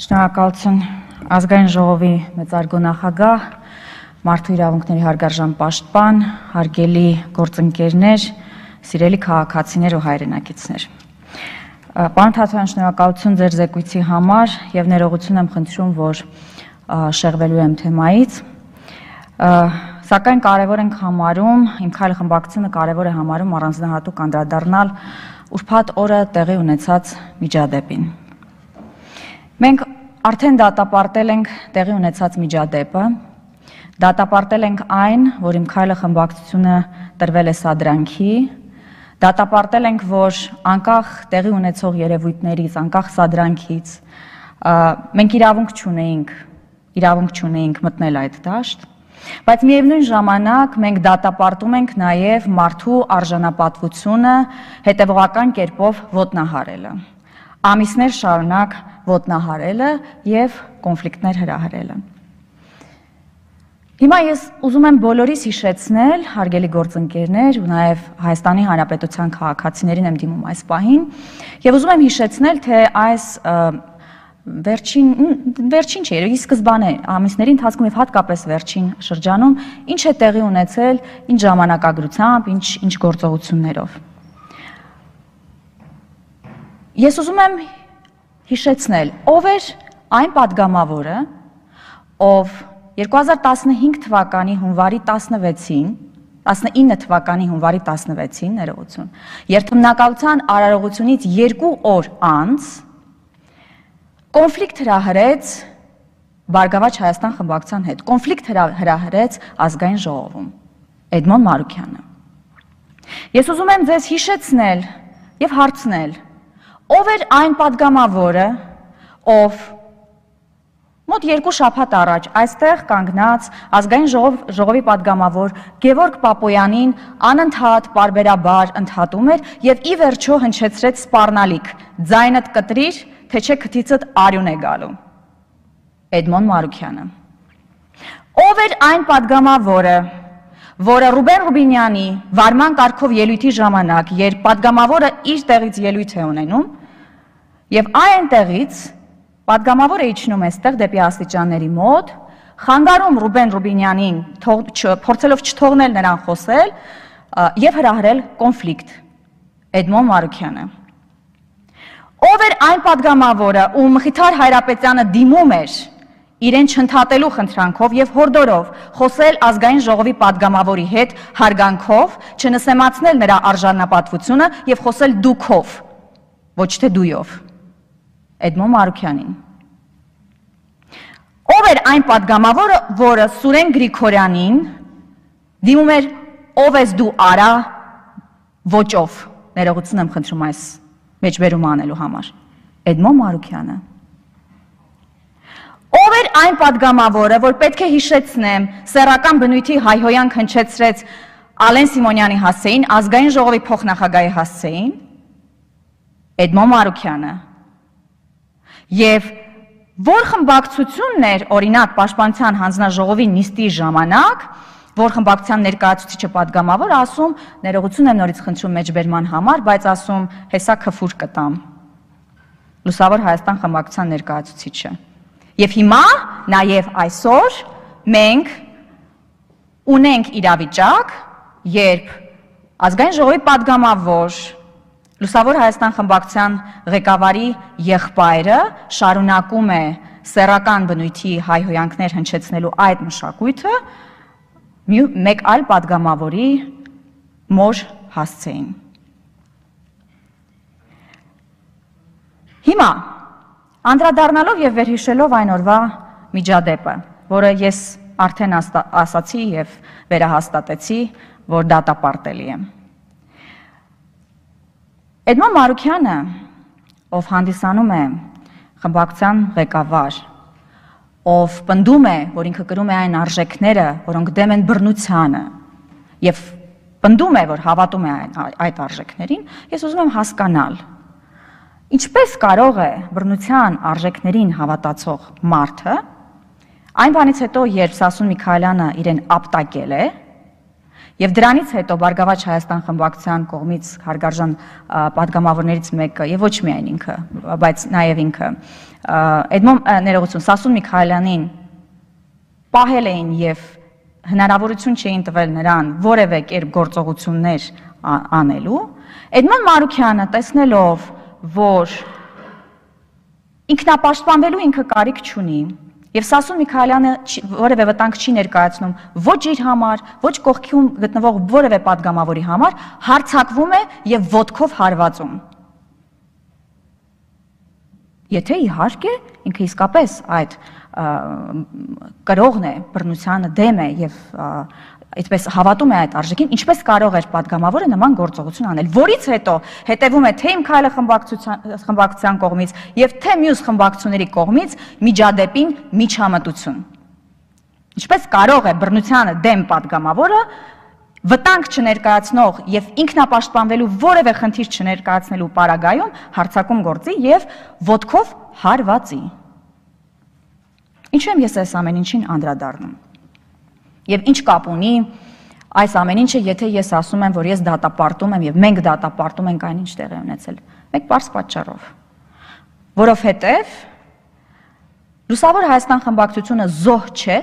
Շնորհակալություն ազգային ժողովի մեծարգո նախագահ, մարդու իրավունքների հարգարժան պաշտպան, հարգելի գործընկերներ, սիրելի քաղաքացիներ ու հայրենակիցներ։ Պարոն Թաթոյան, շնորհակալություն ձեր զեկույցի համար եւ ներողություն եմ խնդրում, որ շեղվելու եմ թեմայից։ Սակայն կարևոր ենք համարում, իմ քայլ խմբակցությունը կարևոր է համարում առանձնահատուկ անդրադառնալ ուրբաթ օրը տեղի ունեցած միջադեպին։ Մենք արդեն դատապարտել ենք տեղի ունեցած միջադեպը, դատապարտել ենք այն, որ իմ քայլը խմբակցությունը տրվել է սադրանքի, դատապարտել ենք, որ անկախ տեղի ունեցող երևույթներից, անկախ սադրանքից, մենք իրավունք չունեինք, իրավունք չունեինք մտնել այդ դաշտ, բայց միևնույն ժամանակ մենք դատապարտում ենք նաև մարդու արժանապատվությունը հետևողական կերպով ոտնահարելը ամիսներ շարունակ ոտնահարելը եւ կոնֆլիկտներ հրահրելը։ Հիմա ես ուզում եմ բոլորիս հիշեցնել, հարգելի գործընկերներ, ու նաև Հայաստանի Հանրապետության քաղաքացիներին եմ դիմում այս պահին, եւ ուզում եմ հիշեցնել, թե այս վերջին վերջին չէ, ի սկզբանե ամիսների ընթացքում եւ հատկապես վերջին շրջանում ինչ է տեղի ունեցել, ինչ ժամանակագրությամբ, ինչ ինչ գործողություններով։ Ես ուզում եմ հիշեցնել, ով էր այն падգամավորը, ով 2015 թվականի հունվարի 16-ին 19 թվականի հունվարի 16-ին ներողություն։ Երթմնակալության արարողությունից 2 օր անց կոնֆլիկտ հրահրեց Բարգավաճ Հայաստան խմբակցության հետ։ Կոնֆլիկտ հրահրեց ազգային ժողովում Էդմոն Մարուկյանը։ Ես ուզում եմ ձեզ հիշեցնել եւ հարցնել, Ով էր այն падգամավորը, ով Մոտ երկու շաբաթ առաջ այստեղ կանգնած ազգային ժողով, ժողովի падգամավոր Գևորգ Պապոյանին անընդհատ բարբերաբար ընդհատում էր եւ ի վերջո հնչեցրեց սпарնալիք. «Ձայնդ կտրիր, թե չէ քթիցդ արյուն է գալու»։ Էդմոն Մարուկյանը։ Ով էր այն падգամավորը, որը Ռուբեն Ռուբինյանի վարման կարգով ելույթի ժամանակ, երբ падգամավորը իր տեղից ելույթ է ունենում, Եվ այնտեղից падգամավորը իջնում է ստեղ դեպի աստիճանների մոտ, խանգարում Ռուբեն Ռուբինյանին, փորձելով չթողնել նրան խոսել եւ հրահրել կոնֆլիկտ։ Էդմոն Մարուկյանը Ով էր այն падգամավորը, ում Մխիթար Հայրապետյանը դիմում էր իրեն չընդհատելու խնդրանքով եւ հորդորով խոսել ազգային ժողովի падգամավորի հետ հարգանքով, չնսեմացնել նրա արժանապատվությունը եւ խոսել դուքով, ոչ թե դույով։ դու Էդմո Մարուկյանին։ Ով էր այն падգամավորը, որը Սուրեն Գրիգորյանին դիմում էր ով ես դու արա ոչով, ներողություն եմ խնդրում այս մեջբերում անելու համար։ Էդմո Մարուկյանը։ Ով էր այն падգամավորը, որ պետք է հիշեցնեմ, սեռական բնույթի հայհոյան քնչեցրեց Ալեն Սիմոնյանի հասցեին, ազգային ժողովի փոխնախագահի հասցեին։ Էդմո Մարուկյանը Եվ որ խմբակցությունն էր օրինակ պաշտպանության հանձնաժողովի նիստի ժամանակ, որ խմբակցության ներկայացուցիչը падգամավոր ասում, ներողություն եմ նորից խնդրում մեջբերման համար, բայց ասում, հեսա քֆուր կտամ։ Լուսավոր Հայաստան խմբակցության ներկայացուցիչը։ Եվ հիմա, նաև այսօր մենք ունենք իրավիճակ, երբ ազգային ժողովի падգամավոր Լուսավոր Հայաստան խմբակցության ղեկավարի եղբայրը շարունակում է սեռական բնույթի հայհոյանքներ հնչեցնելու այդ մշակույթը մեկ այլ падգամավորի մոր հասցեին։ Հիմա անդրադառնալով եւ վերհիշելով այն օրվա միջադեպը, որը ես արդեն ասացի եւ վերահաստատեցի, որ դատապարտելի եմ։ դա Էդման Մարուկյանը, ով հանդիսանում է խմբակցության ղեկավար, ով պնդում է, որ ինքը կրում է այն արժեքները, որոնք դեմ են բռնությանը, եւ պնդում է, որ հավատում է այդ արժեքներին, ես ուզում եմ հասկանալ, ինչպես կարող է բռնության արժեքներին հավատացող մարդը այն բանից հետո, երբ Սասուն Միքայելյանը իրեն ապտակել է, Եվ դրանից հետո Բարգավաճ Հայաստան խմբակցության կողմից հարգարժան падգամավորներից մեկը եւ ոչ միայն ինքը, բայց նաեւ ինքը Էդմոն ներողություն Սասուն Միքայելյանին պահել էին եւ հնարավորություն չէին տվել նրան որևէ կերպ գործողություններ անելու։ Էդմոն Մարուկյանը տեսնելով, որ ինքնապաշտպանվելու ինքը կարիք չունի, Եվ Սասուն Միքայելյանը որևէ վտանգ չի ներկայացնում ոչ իր համար, ոչ կողքիում գտնվող որևէ падգամավորի համար, հարցակվում է եւ ոդկով հարվածում։ Եթե իհարկե ինքը իսկապես այդ կրողն է բռնությանը դեմ է եւ այդպես հավատում է այդ արժեքին, ինչպես կարող էր падգամավորը նման գործողություն անել, որից հետո հետևում է թե իմ քայլը խմբակցության խմբակցության կողմից եւ թե մյուս խմբակցությունների կողմից միջադեպին միջամտություն։ Ինչպես կարող է բռնությանը դեմ падգամավորը վտանգ չներկայացնող եւ ինքնապաշտպանվելու որևէ խնդիր չներկայացնելու պարագայում հարցակում գործի եւ ոդկով հարվածի։ Ինչու եմ ես այս ամեն ինչին անդրադառնում։ Եվ ինչ կապ ունի այս ամեն ինչը, եթե ես ասում եմ, որ ես դատապարտում եմ եւ մենք դատապարտում ենք այն ինչ տեղի ունեցել։ Մեկ པարս պատճառով, որովհետեւ Լուսավոր Հայաստան խմբակցությունը զոհ չէ,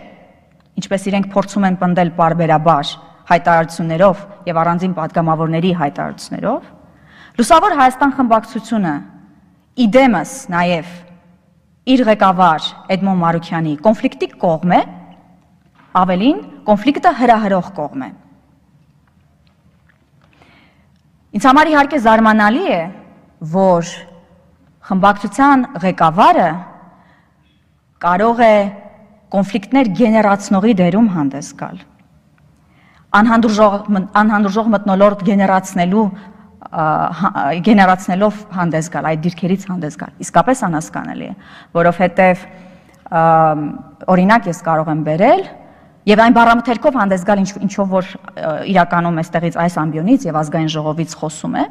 ինչպես իրենք փորձում են պնդել բարբերաբար հայտարարություններով եւ առանձին падգամավորների հայտարարություններով, Լուսավոր Հայաստան խմբակցությունը իդեմս նաև իր ղեկավար Էդմոն Մարուկյանի կոնֆլիկտի կողմ է ավելին կոնֆլիկտը հրահրող կողմ է։ Ինձ համար իհարկե զարմանալի է, որ խմբակցության ղեկավարը կարող է կոնֆլիկտներ գեներացնողի դերում հանդես գալ։ Անհանդուրժող անհանդուրժող մտնոլորտ գեներացնելու գեներացնելով հանդես գալ, այդ դիրքերից հանդես գալ։ Իսկապես անհասկանալի է, որովհետև օրինակ ես կարող եմ բերել Եվ այն բառամթերքով հանդես գալ ինչ ինչով որ իրականում այստեղից այս ամբիոնից եւ ազգային ժողովից խոսում է,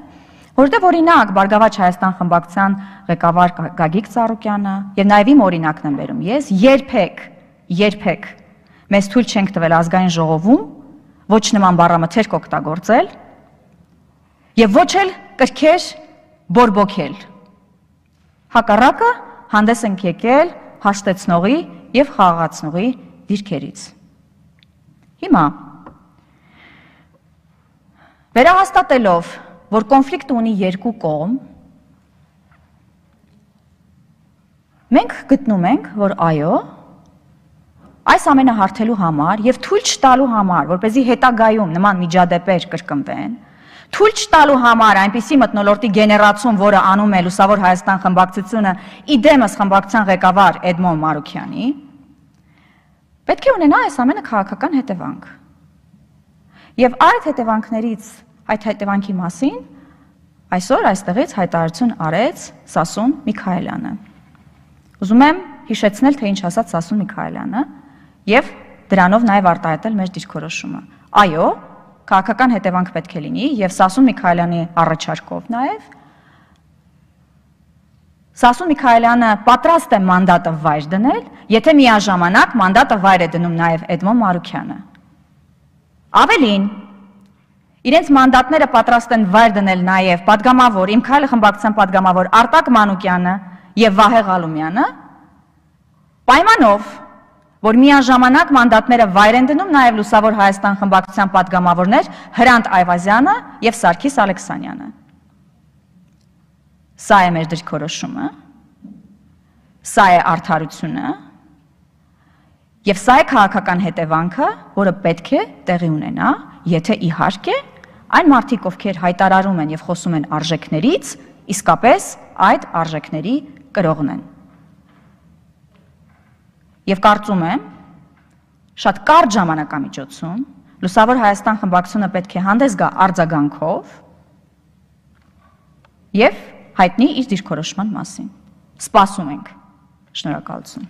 որովհետեւ օրինակ Բարգավաճ Հայաստան խմբակցության ղեկավար Գագիկ Ծառուկյանը եւ նաեւ իմ օրինակն եմ վերում. ես երբեք երբեք մեզ թույլ չենք տվել ազգային ժողովում ոչ նման բառամթերք օգտագործել եւ ոչ էլ կրքեր բորբոքել հակառակը հանդես ենք եկել հաշտեցնողի եւ խաղաղացնողի դիրքերից Հիմա վերահաստատելով, որ կոնֆլիկտը ունի երկու կողմ, մենք գտնում ենք, որ այո, այս ամենը հարթելու համար եւ թույլ չտալու համար, որ เป զի հետագայում նման միջադեպեր կրկնվեն, թույլ չտալու համար այնպիսի մտնոլորտի գեներացում, որը անում է Լուսավոր Հայաստան խմբակցությունը, իդեմս խմբակցության ղեկավար Էդմոն Մարուկյանի, Պետք է ունենա այս ամենը քաղաքական հետևանք։ Եվ այդ հետևանքներից, այդ հետևանքի մասին այսօր այստեղից հայտարարություն արեց Սասուն Միքայելյանը։ Ուզում եմ հիշեցնել, թե ինչ ասաց Սասուն Միքայելյանը եւ դրանով նաեւ արտահայտել մեր դիրքորոշումը։ Այո, քաղաքական հետևանք պետք է լինի եւ Սասուն Միքայելյանի առաջարկով նաեւ Սասուն Միքայելյանը պատրաստ է մանդատը վայր դնել, եթե միաժամանակ մանդատը վայր է դնում նաև Էդմոն Մարուկյանը։ Ավելին, իրենց մանդատները պատրաստ են վայր դնել նաև падգամավոր, իմ քայլը խմբակցության падգամավոր Արտակ Մանուկյանը եւ Վահե Ղալումյանը, պայմանով, որ միաժամանակ մանդատները վայր են դնում նաև Լուսավոր Հայաստան խմբակցության падգամավորներ Հրանտ Այվազյանը եւ Սարգիս Ալեքսանյանը։ Սա է մեր դիրքորոշումը։ Սա է արդարությունը։ Եվ սա է քաղաքական հետևանքը, որը պետք է տեղի ունենա, եթե իհարկե այն մարդիկ, ովքեր հայտարարում են եւ խոսում են արժեքներից, իսկապես այդ արժեքների կրողն են։ Եվ կարծում եմ, շատ կարճ ժամանակամիջոցում Լուսավոր Հայաստան խմբակցությունը պետք է հանդես գա արձագանքով եւ հայտնի իր դիրքորոշման մասին։ Սպասում ենք։ Շնորհակալություն։